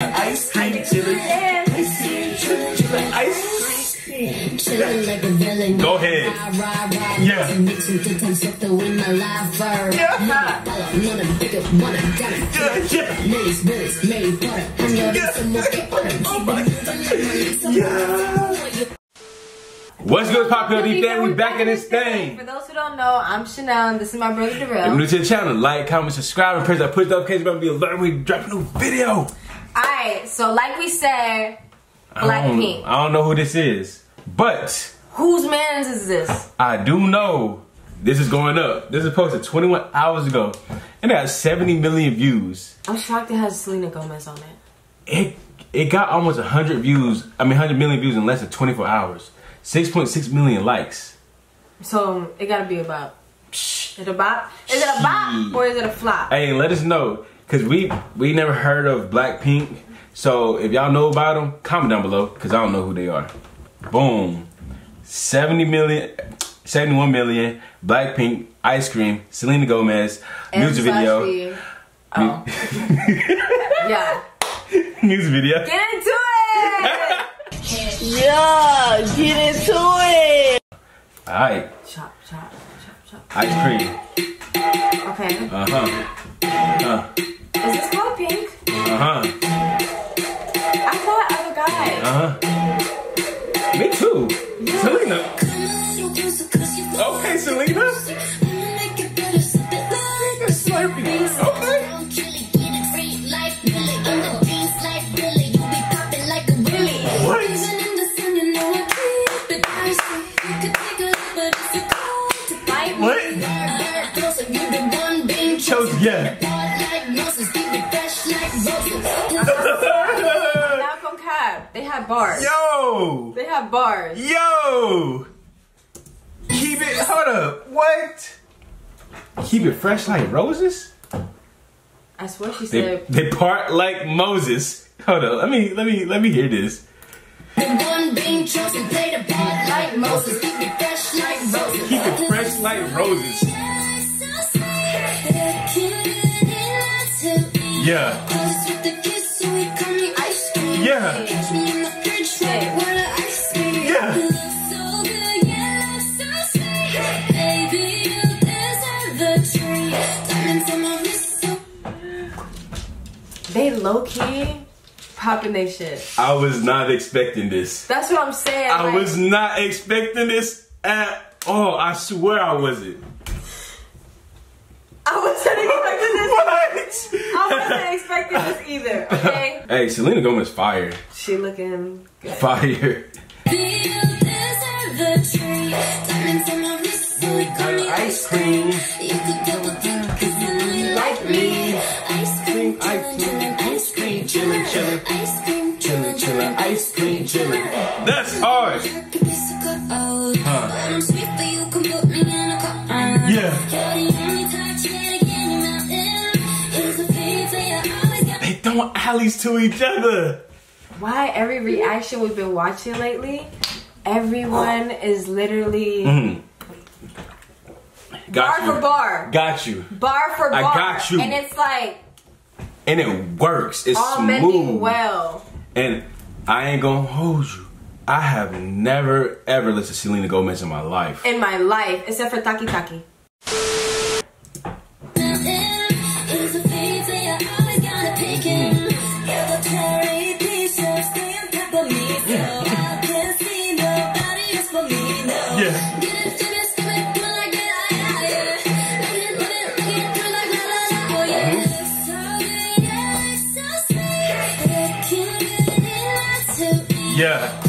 Ice cream chillin'. Ice cream chillin', chillin', ice cream. Go ahead. Yeah. Oh What's good, Popular Deep Thing? We back in this thing. For those who don't know, I'm Chanel and this is my brother If you're new to the channel, like, comment, subscribe, and press that push notification button to be alerted when we drop a new video. Alright, so like we said, I don't, Blackpink. I don't know who this is, but Whose man's is this? I do know this is going up. This is posted 21 hours ago, and it got 70 million views. I'm shocked it has Selena Gomez on it. It it got almost 100 views. I mean, 100 million views in less than 24 hours. 6.6 million likes. So it gotta be a bop. Is it a bop? Is it a bop or is it a flop? Hey, let us know, cause we we never heard of Blackpink. So if y'all know about them, comment down below, cause I don't know who they are. Boom, 70 million, 71 million. Blackpink, Ice Cream, Selena Gomez, music video, Oh. yeah. music video. Get into it! Yeah, get into it. All right, chop, chop, chop, chop. Ice Cream. Okay. Uh-huh. Uh huh. Is this called pink? Uh huh. I thought other guy. Uh huh. Me too. Selena. Okay, Selena. Malcolm Cab. They have bars. Yo. They have bars. Yo. Keep it. Hold up. What? Keep it fresh like roses. I swear she They said. they part like Moses. Hold up. Let me let me let me hear this. Keep it fresh like Moses. Keep it fresh like roses. Yeah. Yeah. Yeah. Yeah. They low key popping they shit. I was not expecting this. That's what I'm saying. I like, was not expecting this at all. I swear I wasn't. I wasn't expecting this. What? I wasn't expecting this either. Okay. Hey, Selena Gomez fire. she looking good. Fire. Ice cream. Like me. Ice cream, ice cream, ice cream, chillin', chillin', ice cream, chillin', chillin', ice cream, chillin'. That's hard. They alleys to each other. Why every reaction we've been watching lately, everyone is literally Mm. Got bar you. for bar, Got you. bar for I bar, got you. and it's like And it works. It's all smooth. well. And I ain't gonna hold you. I have never ever listened to Selena Gomez in my life. in my life, except for Taki Taki. Yeah.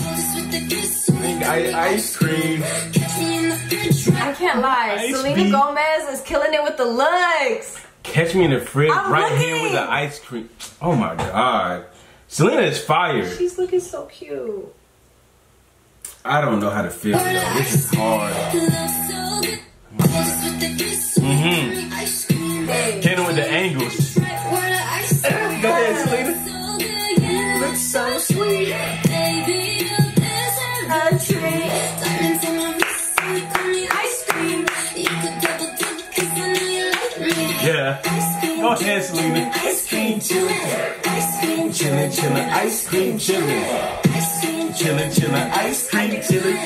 I, ice cream. I can't lie, Ice Selena beat. Gomez is killing it with the looks. Catch me in the fridge I'm right here with the ice cream. Oh my god. Selena is fire. She's looking so cute. I don't know how to feel, yo. This is hard. Yeah. Go ahead, Selena. Ice cream chillin', ice cream chillin', chillin', ice cream chillin'. Chillin', chillin', ice cream chillin'.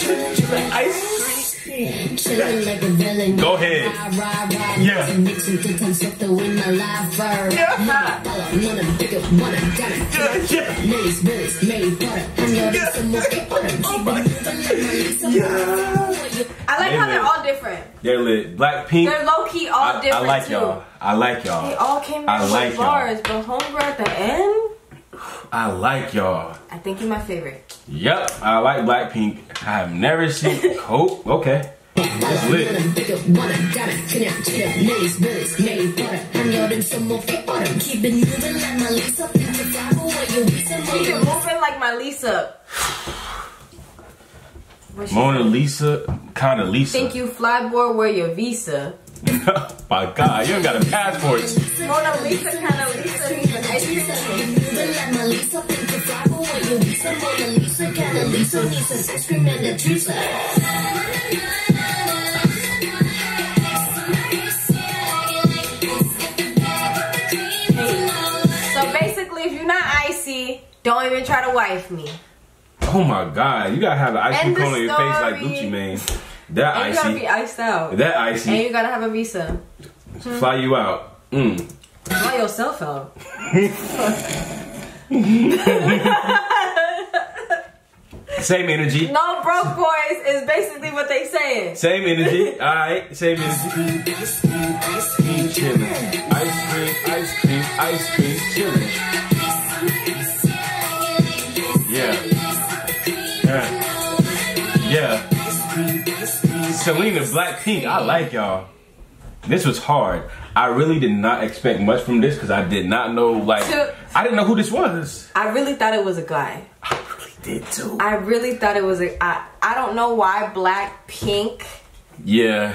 Chillin', chillin', ice cream. Chillin' like a. Go ahead. Yeah. Nixon to come suck the wind my life first. Wanna pick up, wanna got it. Yeah, yeah. Millies, billies, made butter. I'm your yeah. They're lit. Blackpink. They're low key all I, I like y'all. I like y'all. They all came I in like y'all. bars, but Homegirl at the end, I like y'all. I think he's my favorite. Yep, I like Blackpink. I have never seen. Oh, okay. It's lit. Wanna pick up, wanna got it. Kanya, chill. Millies, billies, made butter. I'm your them some more get butter. Keep it moving like my Lisa. Mona? Lisa, kind of Lisa. Think you fly boy wear your visa. My God, you don't got a passport. Mona Lisa kind of Lisa needs an ice cream cone. Moving like my Lisa. Think you fly, where you be Mona Lisa. Kinda Lisa needs an ice cream and a juicer. So basically, if you're not icy, don't even try to wife me. Oh my God, you gotta have an ice cream cone on your face like. Gucci Mane. That And you gotta be icy. iced out. That And icy. you gotta have a visa. Fly you out. Mm. Fly yourself out. Same energy. No broke boys is basically what they saying. Same energy. Alright, same energy. Ice cream, ice cream chillin'. Ice cream, ice cream, ice cream, chillin'. Selena Blackpink, I like y'all. This was hard. I really did not expect much from this because I did not know like I didn't know who this was. I really thought it was a guy. I really did too. I really thought it was a. I, I don't know why black pink. Yeah.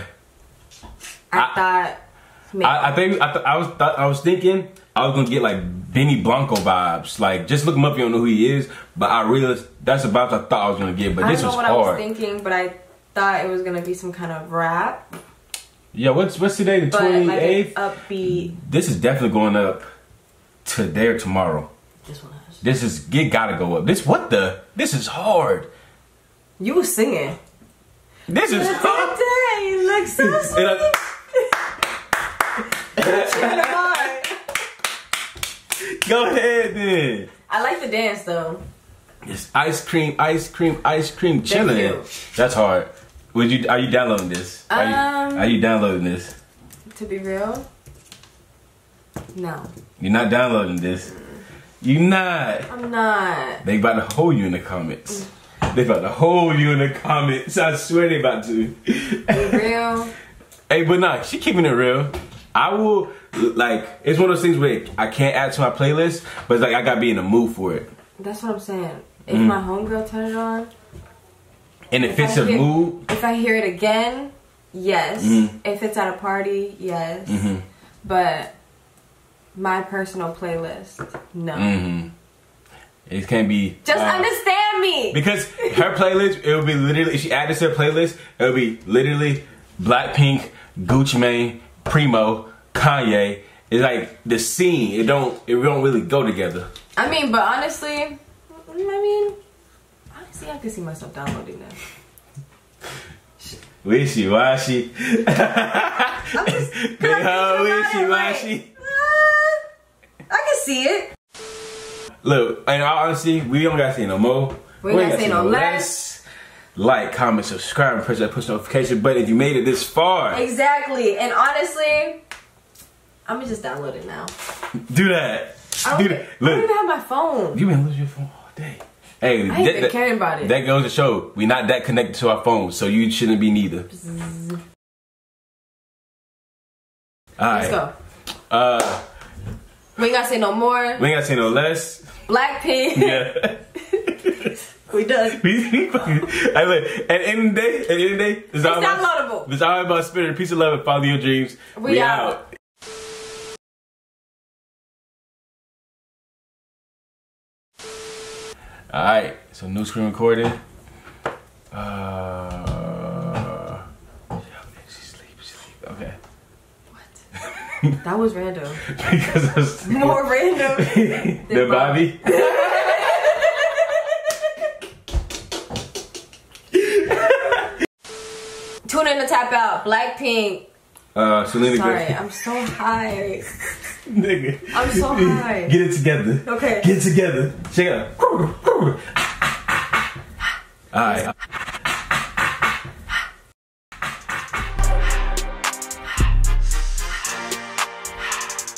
I, I- thought. Maybe. I, I think I, th- I was th- I was thinking I was gonna get like Benny Blanco vibes. Like just look him up you don't know who he is. But I realized that's about the vibes I thought I was gonna get. But this was what I was hard. thinking, but I thought it was gonna be some kind of rap, yeah, what's what's today? The twenty eighth. upbeat. This is definitely going up today or tomorrow. This one has. This is it gotta go up. This what the? This is hard. You were singing. This is hard. Today you look so sweet. I- go ahead then. I like the dance though. It's ice cream, ice cream, ice cream, chilling. That's hard. Would you? Are you downloading this? Are you, Um, are you downloading this? To be real, no, You're not downloading this. You not. I'm not. They about to hold you in the comments. They about to hold you in the comments. I swear they about to. Be real. hey, but nah, she keeping it real. I will like. It's one of those things where I can't add to my playlist, but it's like I gotta be in the mood for it, That's what I'm saying. If Mm. my homegirl turn it on, and it If fits I a hear- mood. if I hear it again, yes. Mhm. If it's at a party, yes. Mhm. But my personal playlist, no. Mm-hmm. It can't be. Just uh, understand me. Because her playlist, it would be literally, if she added to her playlist, it would be literally Blackpink, Gucci Mane, Primo, Kanye. It's like the scene. It don't. It don't really go together. I mean, but honestly, I mean, honestly, I can see myself downloading that. Wishy washy. Big hoe, wishy washy. uh, I can see it. Look, in all honesty, we don't gotta say no more. We ain't gotta say no less. Like, comment, subscribe, and press that push notification button if you made it this far. Exactly. And honestly, I'm gonna just download it now. Do that. I don't, don't, that. I don't even have my phone. you've been losing your phone all day. Hey, I ain't that- that- caring about it. That goes to show we're not that connected to our phones, so you shouldn't be neither. All Let's go. Uh, We ain't gotta say no more. we ain't gotta say no less. Blackpink. Yeah. we done. we, we fucking, look, at the end of the day, at the end of the day, it's, all about, it's all about spirit, peace, and love, and follow your dreams. We out. All right, so new screen recording. Uh, she's sleep, sleep. Okay. What? That was random. because of More random. the Bobby. Tune in to tap out. Blackpink. Uh, Selena Sorry, Gomez. I'm so high. Nigga. I'm so high. Get it together. Okay. Get it together. Check it out. Alright.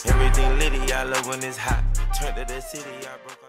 Everything litty, I love when it's hot. Turn to the city, I broke out.